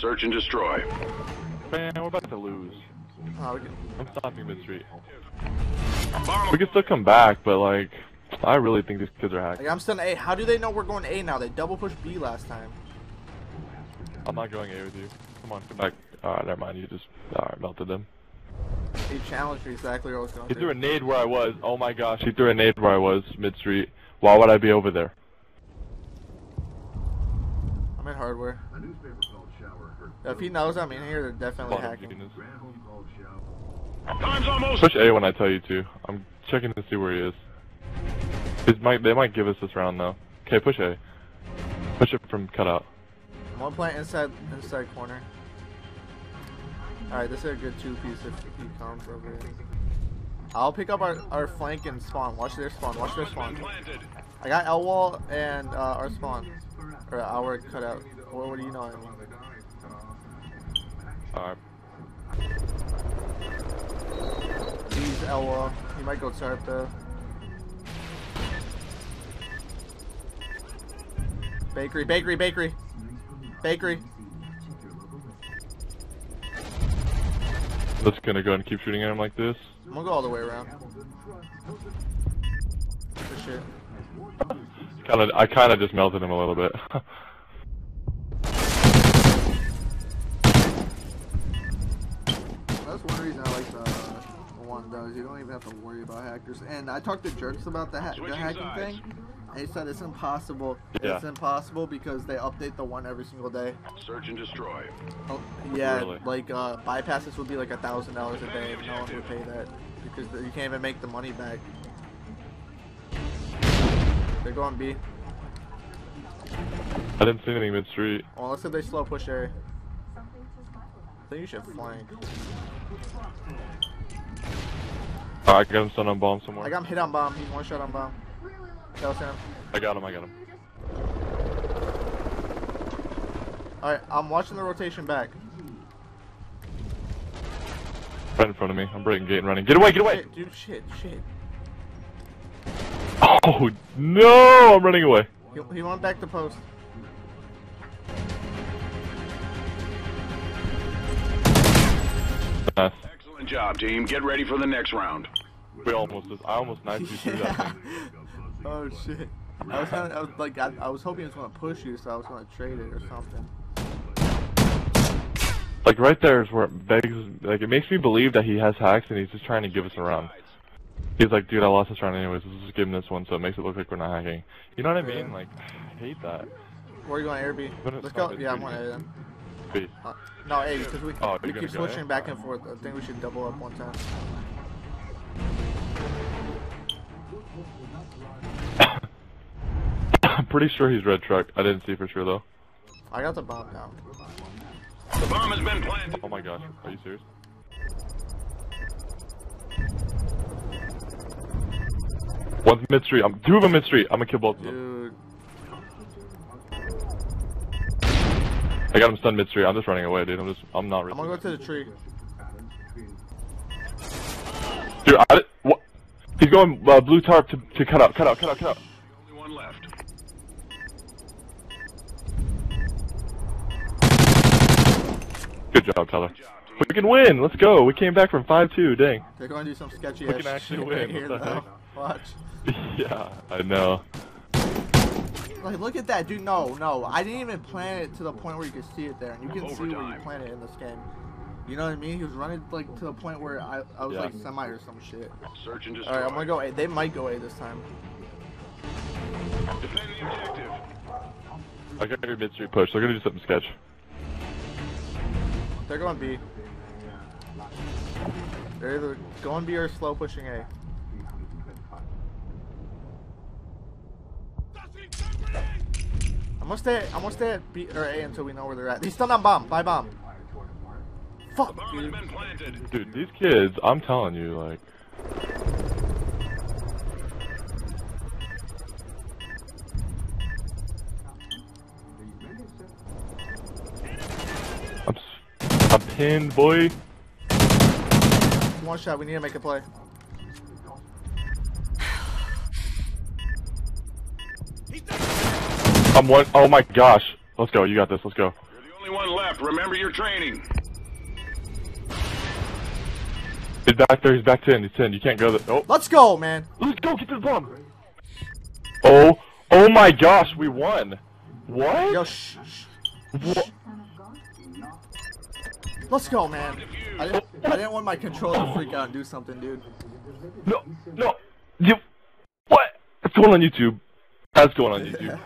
Search and destroy. Man, we're about to lose. Oh, we can- I'm stopping mid street. We can still come back, but like, I really think these kids are hacked. like, I'm still A. How do they know we're going A now? They double pushed B last time. I'm not going A with you. Come on, come back. Alright, uh, never mind. You just alright, melted them. He challenged me exactly what I was going He to threw a nade where I was. Oh my gosh, he threw a nade where I was, mid street. Why would I be over there? I'm in hardware. If he knows I'm in here, they're definitely hacking. genius. Granholm called Shower. Time's almost. Push A when I tell you to. I'm checking to see where he is. Might, they might give us this round though. Okay, push A. Push it from cutout. One plant inside inside corner. Alright, this is a good two piece if he comes over here. I'll pick up our, our flank and spawn. Watch their spawn. Watch their spawn. I got L wall and uh, our spawn. Or our cutout. What, what do you know? I mean? Wall. He might go tarp though. Bakery, bakery, bakery. Bakery. Just gonna go ahead and keep shooting at him like this. I'm gonna go all the way around. For shit. Kinda, I kinda just melted him a little bit. That's one reason I like the one does. You don't even have to worry about hackers. And I talked to Jerks about the, ha- the hacking sides. thing. They said it's impossible. Yeah. It's impossible because they update the one every single day. Search and destroy. Oh, yeah, Really? like uh, bypasses would be like a thousand dollars a day. and No one would pay that because you can't even make the money back. They're going B. I didn't see anything mid street. Well, let's say they slow push A. I think you should flank. Alright, I got him stunned on bomb somewhere. I got him hit on bomb. He's one shot on bomb. That was him. I got him, I got him. Alright, I'm watching the rotation back. Right in front of me. I'm breaking gate and running. Get away, get away! Shit, dude, shit, shit. Oh no! I'm running away. He, he went back to post. Nice. Excellent job, team. Get ready for the next round. We almost just, I almost knifed you through that thing. oh shit. I was, kinda, I was like, I, I was hoping it was gonna push you, so I was gonna trade it or something. Like right there is where it begs, like it makes me believe that he has hacks and he's just trying to give us a round. He's like, dude, I lost this round anyways, let's just give him this one so it makes it look like we're not hacking. You know what I mean? Yeah. Like, I hate that. Where are you going, Air Let's go. Yeah, I'm dude. going A then. B. Uh, no, A, because we, Oh, we keep gonna switching back and forth. I think we should double up one time. I'm pretty sure he's red truck. I didn't see for sure though. I got the bomb now. The bomb has been planted. Oh my gosh, are you serious? One's mid street. I'm two of them mid street. I'm gonna kill both of them. Dude, I got him stunned mid street. I'm just running away, dude. I'm just, I'm not. Really. I'm gonna go to the tree. Dude, I, what? He's going uh, blue tarp to, to cut out, cut out, cut out, cut out. Only one left. Good job, Tyler. We can win. Let's go. We came back from five two. Dang. They're going to do some sketchy We ass can actually shit win, right here, what the though. heck? Watch. yeah, I know. Like, look at that, dude. No, no. I didn't even plan it to the point where you could see it there. And you can see where you Overtime. plan it in this game. You know what I mean? He was running, like, to the point where I, I was, Yeah. like, semi or some shit. Search and destroy. Alright, I'm gonna go A. They might go A this time. Defend the objective. I got your mid street push. They're gonna do something sketch. They're going B. They're either going B or slow pushing A. I'm gonna stay. I'm gonna stay at B or A until we know where they're at. He's still on bomb. Buy bomb. Fuck, dude. Dude, these kids, I'm telling you, like. I'm, s- I'm pinned, boy. One shot. We need to make a play. I'm one. Oh my gosh. Let's go. You got this. Let's go. You're the Only one left. Remember your training. He's back there. He's back to in. He's in. You can't go there. Oh, Let's go, man. let's go. Get to the bomb. Oh, oh my gosh, we won. What? Yo, shh. shh. What? Let's go, man. I didn't, I didn't want my controller to freak out and do something, dude. No, no. You. What? It's going on YouTube. That's going on YouTube.